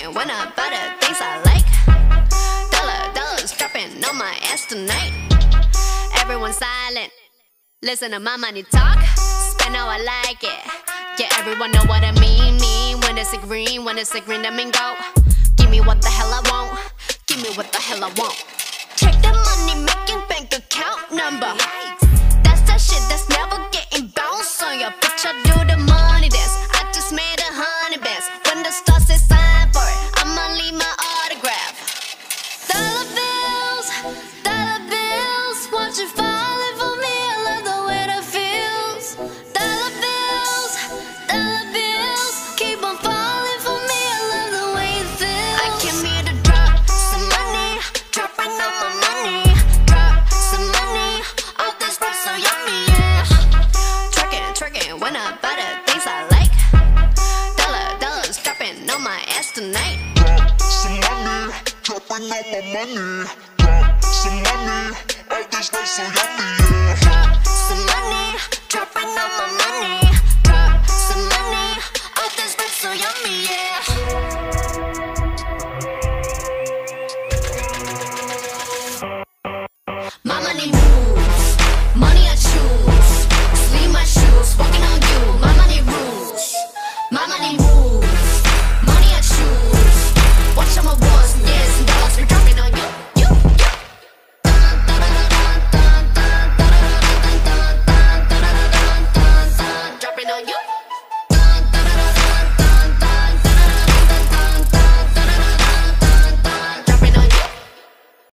Twerking, when I buy the things I like. Dollar, dollars dropping on my ass tonight. Everyone silent. Listen to my money talk, spend how I like it. Yeah, everyone know what I mean. Mean when it's a green, when it's a green, I mean go. Give me what the hell I want. Give me what the hell I want. All my money. Drop some money, all this stuff so yummy, yeah.